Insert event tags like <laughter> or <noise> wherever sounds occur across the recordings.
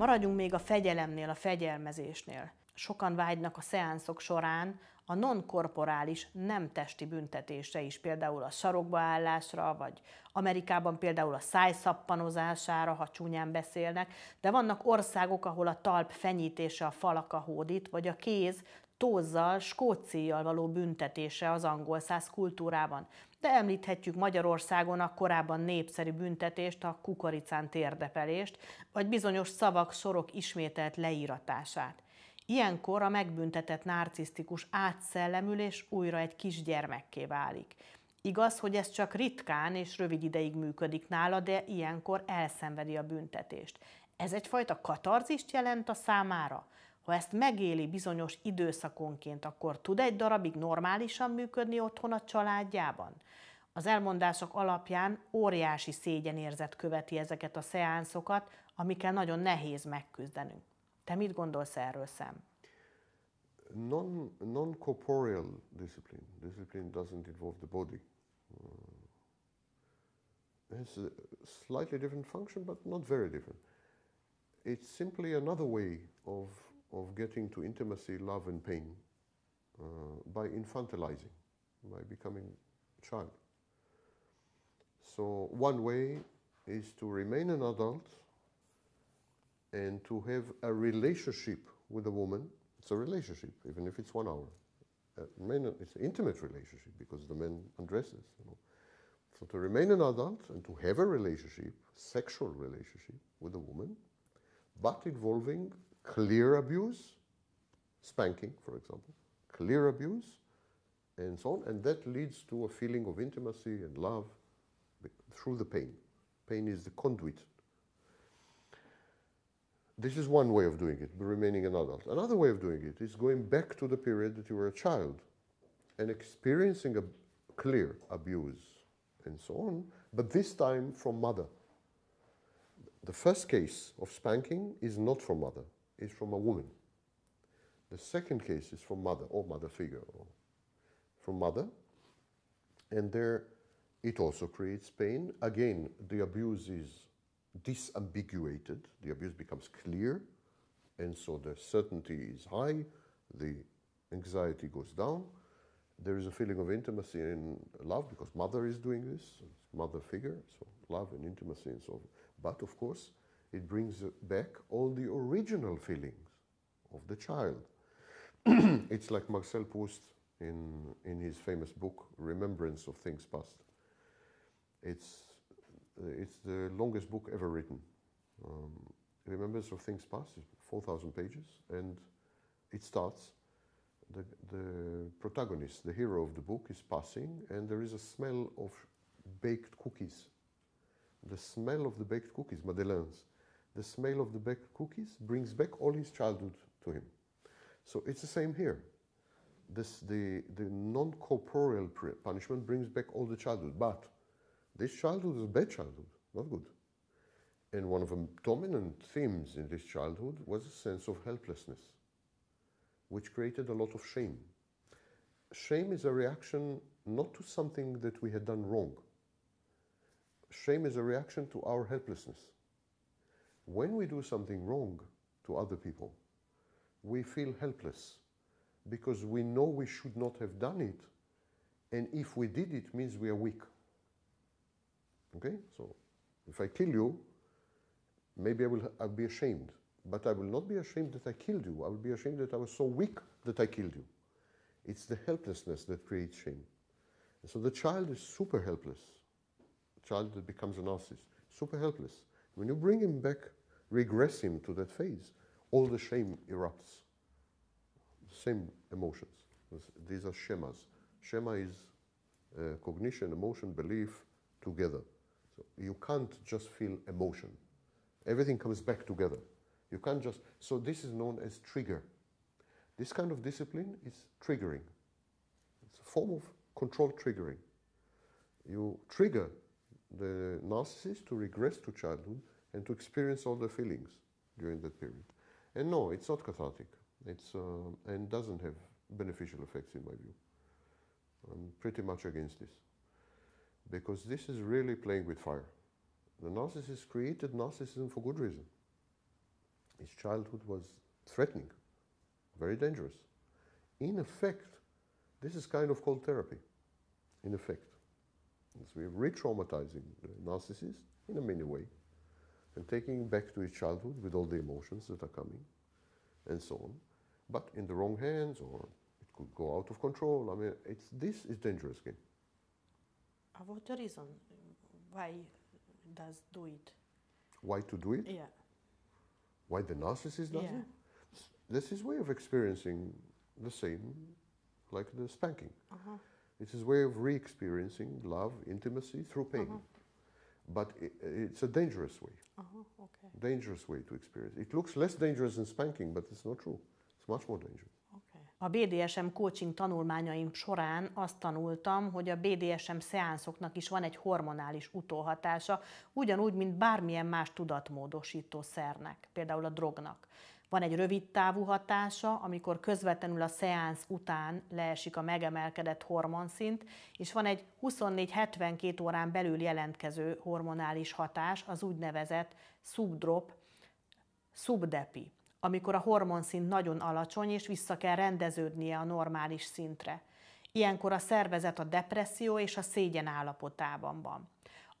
Maradjunk még a fegyelemnél, a fegyelmezésnél. Sokan vágynak a szeánszok során a non-korporális, nem testi büntetésre is, például a sarokba állásra, vagy Amerikában például a szájszappanozására, ha csúnyán beszélnek, de vannak országok, ahol a talp fenyítése a falaka hódít, vagy a kéz tózzal, skóciai való büntetése az angol száz kultúrában. De említhetjük Magyarországon a korábban népszerű büntetést, a kukoricán térdepelést, vagy bizonyos szavak, sorok ismételt leíratását. Ilyenkor a megbüntetett narcisztikus átszellemül és újra egy kisgyermekké válik. Igaz, hogy ez csak ritkán és rövid ideig működik nála, de ilyenkor elszenvedi a büntetést. Ez egyfajta katarzist jelent a számára? Ha ezt megéli bizonyos időszakonként, akkor tud egy darabig normálisan működni otthon a családjában? Az elmondások alapján óriási szégyenérzet követi ezeket a szeánszokat, amikkel nagyon nehéz megküzdenünk. Te mit gondolsz erről, Sam? Non, non-corporeal discipline, discipline doesn't involve the body, uh, has a slightly different function, but not very different. It's simply another way of, of getting to intimacy, love, and pain uh, by infantilizing, by becoming a child. So, one way is to remain an adult and to have a relationship with a woman. It's a relationship, even if it's one hour. Uh, it's an intimate relationship because the man undresses. You know. So to remain an adult and to have a relationship, sexual relationship with a woman, but involving clear abuse, spanking, for example, clear abuse, and so on, and that leads to a feeling of intimacy and love through the pain. Pain is the conduit this is one way of doing it, remaining an adult. Another way of doing it is going back to the period that you were a child and experiencing a clear abuse and so on, but this time from mother. The first case of spanking is not from mother, it's from a woman. The second case is from mother or mother figure, or from mother, and there it also creates pain. Again, the abuse is disambiguated, the abuse becomes clear, and so the certainty is high, the anxiety goes down. There is a feeling of intimacy and love because mother is doing this, mother figure, so love and intimacy and so on. But of course, it brings back all the original feelings of the child. <clears throat> it's like Marcel Proust in, in his famous book, Remembrance of Things Past. It's uh, it's the longest book ever written. Um, Remembrance of Things Past is 4,000 pages, and it starts. The, the protagonist, the hero of the book, is passing, and there is a smell of baked cookies. The smell of the baked cookies, madeleines, the smell of the baked cookies brings back all his childhood to him. So it's the same here. This, the, the non corporeal punishment brings back all the childhood, but this childhood is a bad childhood, not good. And one of the dominant themes in this childhood was a sense of helplessness, which created a lot of shame. Shame is a reaction not to something that we had done wrong. Shame is a reaction to our helplessness. When we do something wrong to other people, we feel helpless because we know we should not have done it, and if we did it, means we are weak. Okay, so if I kill you, maybe I will I'll be ashamed, but I will not be ashamed that I killed you. I will be ashamed that I was so weak that I killed you. It's the helplessness that creates shame. And so the child is super helpless. The child that becomes a narcissist, super helpless. When you bring him back, regress him to that phase, all the shame erupts. Same emotions. These are schemas. Schema is uh, cognition, emotion, belief together. So you can't just feel emotion. Everything comes back together. You can't just, so this is known as trigger. This kind of discipline is triggering. It's a form of controlled triggering. You trigger the narcissist to regress to childhood and to experience all the feelings during that period. And no, it's not cathartic. It's, uh, and doesn't have beneficial effects in my view. I'm pretty much against this because this is really playing with fire. The narcissist created narcissism for good reason. His childhood was threatening, very dangerous. In effect, this is kind of called therapy, in effect. We're re-traumatizing the narcissist in a mini way and taking back to his childhood with all the emotions that are coming and so on. But in the wrong hands or it could go out of control. I mean, it's, this is dangerous game. Uh, What the reason why does do it? Why to do it? Yeah. Why the narcissist does Yeah. it? That's his way of experiencing the same like the spanking. Uh-huh. It's his way of re-experiencing love, intimacy through pain. Uh-huh. But it's a dangerous way, Aha, okay. dangerous way to experience. It looks less dangerous than spanking, but it's not true. It's much more dangerous. Okay. A BDSM coaching tanulmányaim során azt tanultam, hogy a BDSM szeánszoknak is van egy hormonális utóhatása, ugyanúgy, mint bármilyen más tudatmódosító szernek, például a drognak. Van egy rövid távú hatása, amikor közvetlenül a szeánsz után leesik a megemelkedett hormonszint, és van egy 24-72 órán belül jelentkező hormonális hatás, az úgynevezett subdrop, szubdepi, amikor a hormonszint nagyon alacsony, és vissza kell rendeződnie a normális szintre. Ilyenkor a szervezet a depresszió és a szégyen állapotában van.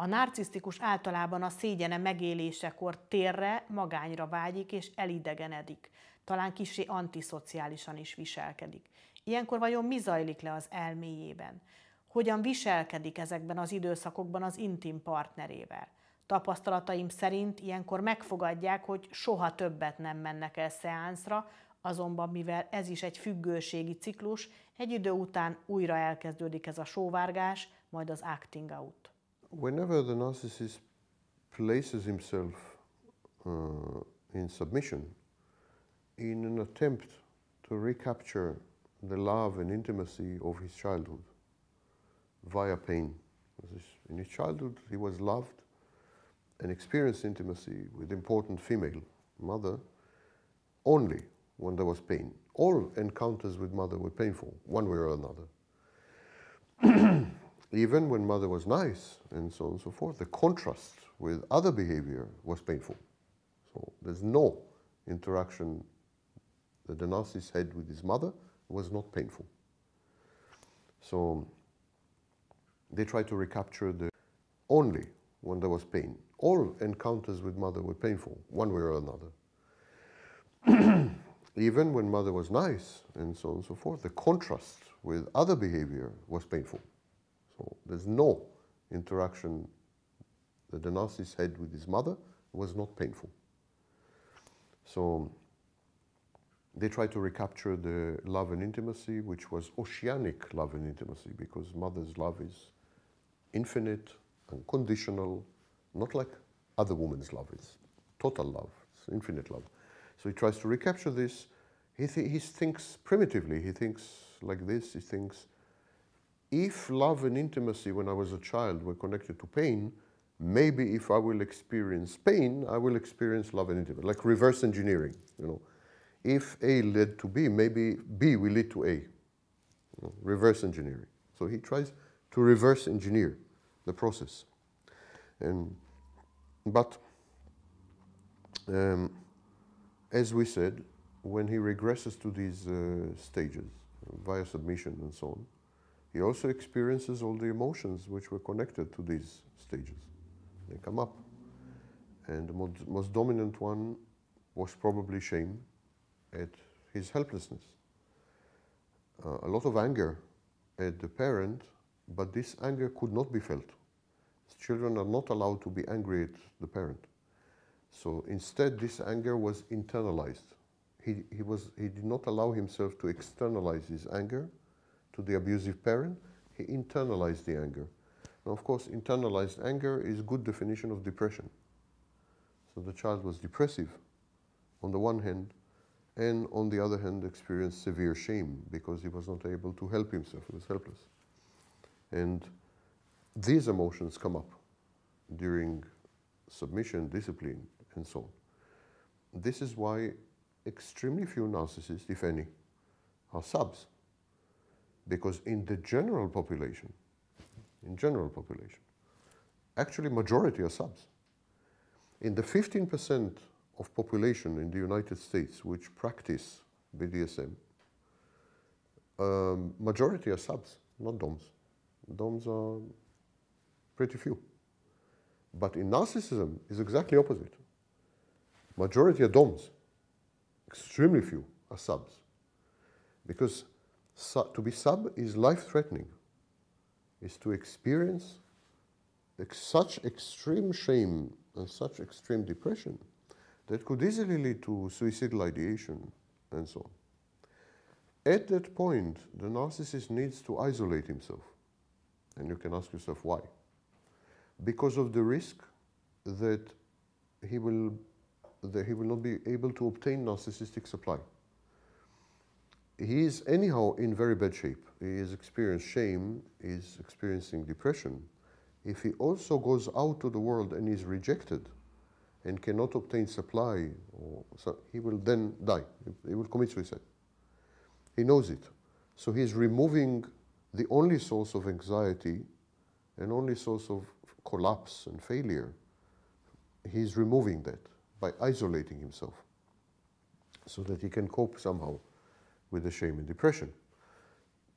A narcisztikus általában a szégyene megélésekor térre, magányra vágyik és elidegenedik. Talán kicsi antiszociálisan is viselkedik. Ilyenkor vajon mi zajlik le az elméjében? Hogyan viselkedik ezekben az időszakokban az intim partnerével? Tapasztalataim szerint ilyenkor megfogadják, hogy soha többet nem mennek el szeánszra, azonban mivel ez is egy függőségi ciklus, egy idő után újra elkezdődik ez a sóvárgás, majd az acting out. Whenever the narcissist places himself uh, in submission in an attempt to recapture the love and intimacy of his childhood via pain. In his childhood, he was loved and experienced intimacy with important female mother only when there was pain. All encounters with mother were painful, one way or another. <clears throat> Even when mother was nice and so on and so forth, the contrast with other behavior was painful. So there's no interaction that the narcissist had with his mother was not painful. So they tried to recapture the only when there was pain. All encounters with mother were painful, one way or another. <clears throat> Even when mother was nice and so on and so forth, the contrast with other behavior was painful. So there's no interaction that the narcissist had with his mother was not painful. So they tried to recapture the love and intimacy, which was oceanic love and intimacy, because mother's love is infinite, unconditional, not like other women's love. It's total love, it's infinite love. So he tries to recapture this. He, th- he thinks primitively, he thinks like this, he thinks, if love and intimacy when I was a child were connected to pain, maybe if I will experience pain, I will experience love and intimacy, like reverse engineering, you know. If A led to B, maybe B will lead to A. You know, reverse engineering. So he tries to reverse engineer the process. And, but um, as we said, when he regresses to these uh, stages via submission and so on, he also experiences all the emotions which were connected to these stages. They come up. And the most, dominant one was probably shame at his helplessness. Uh, a lot of anger at the parent, but this anger could not be felt. Children are not allowed to be angry at the parent. So instead, this anger was internalized. He, he, was, he did not allow himself to externalize his anger to the abusive parent. He internalized the anger. Now, of course, internalized anger is good definition of depression. So the child was depressive on the one hand, and on the other hand, experienced severe shame because he was not able to help himself. He was helpless. And these emotions come up during submission, discipline, and so on. This is why extremely few narcissists, if any, are subs. Because in the general population, in general population, actually majority are subs. In the 15% of population in the United States which practice BDSM, um, majority are subs, not DOMs. DOMs are pretty few. But in narcissism, it's exactly opposite. Majority are DOMs. Extremely few are subs. Because su to be sub is life-threatening. Is to experience ex such extreme shame and such extreme depression that could easily lead to suicidal ideation and so on. At that point, the narcissist needs to isolate himself. And you can ask yourself why. Because of the risk that he will, that he will not be able to obtain narcissistic supply. He is anyhow in very bad shape. He has experienced shame, he is experiencing depression. If he also goes out to the world and is rejected and cannot obtain supply, so he will then die. He will commit suicide. He knows it. So he's removing the only source of anxiety and only source of collapse and failure. He's removing that by isolating himself so that he can cope somehow with the shame and depression.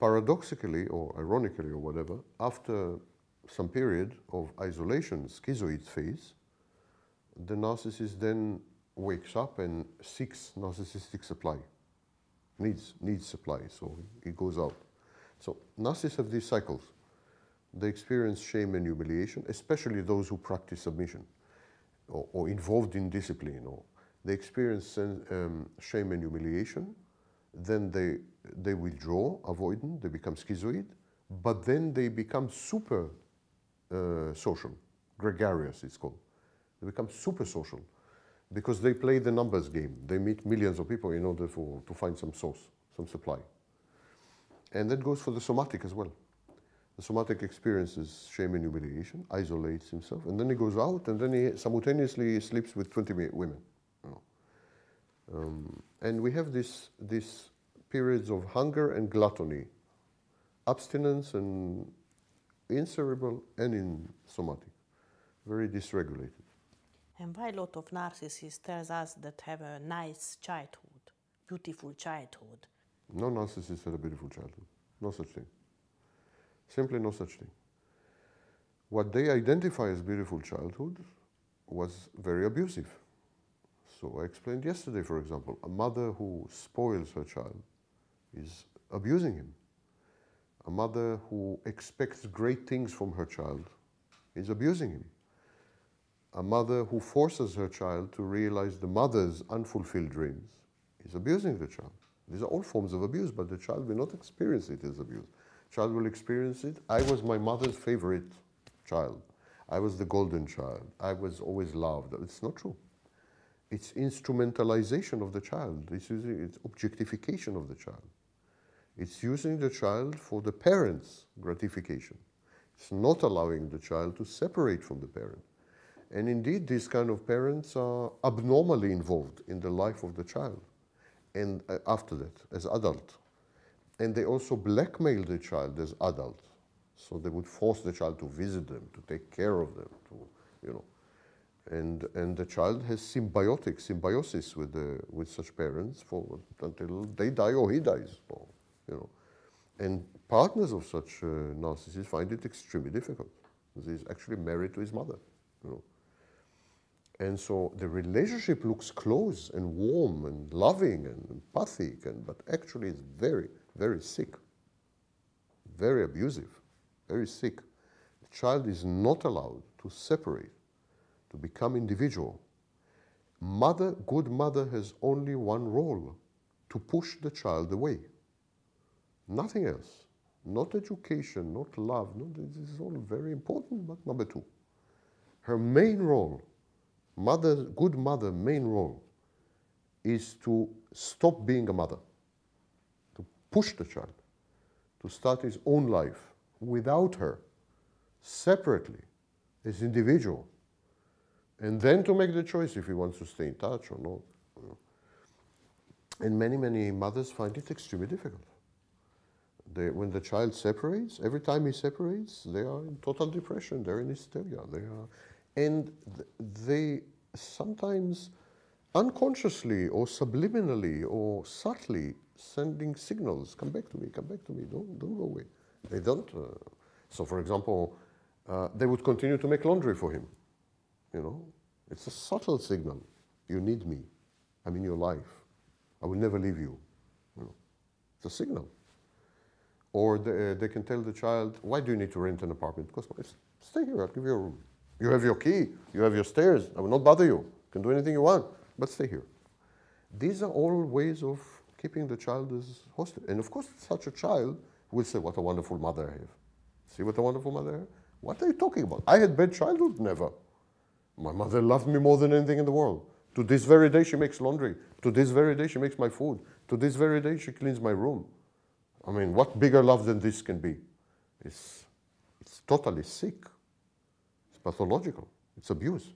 Paradoxically or ironically or whatever, after some period of isolation, schizoid phase, the narcissist then wakes up and seeks narcissistic supply needs, needs supply, so it goes out. So narcissists have these cycles. They experience shame and humiliation, especially those who practice submission or, or involved in discipline. Or they experience um, shame and humiliation, then they, they withdraw, avoidant, they become schizoid, but then they become super uh, social, gregarious it's called. They become super social because they play the numbers game. They meet millions of people in order for, to find some source, some supply. And that goes for the somatic as well. The somatic experiences shame and humiliation, isolates himself, and then he goes out and then he simultaneously sleeps with 20 women. Um, and we have this, these periods of hunger and gluttony, abstinence and in cerebral and in somatic, very dysregulated. And why a lot of narcissists tells us that have a nice childhood, beautiful childhood? No narcissist had a beautiful childhood. No such thing. Simply no such thing. What they identify as beautiful childhood was very abusive. So I explained yesterday, for example, a mother who spoils her child is abusing him. A mother who expects great things from her child is abusing him a mother who forces her child to realize the mother's unfulfilled dreams is abusing the child. These are all forms of abuse, but the child will not experience it as abuse. Child will experience it. I was my mother's favorite child. I was the golden child. I was always loved. It's not true. It's instrumentalization of the child. It's, using, it's objectification of the child. It's using the child for the parent's gratification. It's not allowing the child to separate from the parent. And indeed, these kind of parents are abnormally involved in the life of the child and uh, after that, as adult. And they also blackmail the child as adult. So they would force the child to visit them, to take care of them, to, you know. And, and the child has symbiotic, symbiosis with, the, with such parents for, until they die or he dies, or, you know. And partners of such uh, narcissists find it extremely difficult. He's actually married to his mother, you know. And so the relationship looks close and warm and loving and empathic, and, but actually it's very, very sick, very abusive, very sick. The child is not allowed to separate, to become individual. Mother, good mother has only one role, to push the child away. Nothing else. Not education, not love. This is all very important, but number two. Her main role mother, good mother main role is to stop being a mother, to push the child to start his own life without her, separately, as individual, and then to make the choice if he wants to stay in touch or not. And many, many mothers find it extremely difficult. They, when the child separates, every time he separates, they are in total depression, they're in hysteria, they are and they sometimes unconsciously or subliminally or subtly sending signals come back to me, come back to me, don't, don't go away. They don't. Uh, so, for example, uh, they would continue to make laundry for him. You know, it's a subtle signal. You need me. I'm in your life. I will never leave you. you know, it's a signal. Or they, uh, they, can tell the child, why do you need to rent an apartment? Because stay here, I'll give you a room. You have your key, you have your stairs, I will not bother you. You can do anything you want, but stay here. These are all ways of keeping the child as hostage. And of course, such a child will say, what a wonderful mother I have. See what a wonderful mother I have? What are you talking about? I had bad childhood? Never. My mother loved me more than anything in the world. To this very day, she makes laundry. To this very day, she makes my food. To this very day, she cleans my room. I mean, what bigger love than this can be? It's, it's totally sick. It's pathological. It's abuse.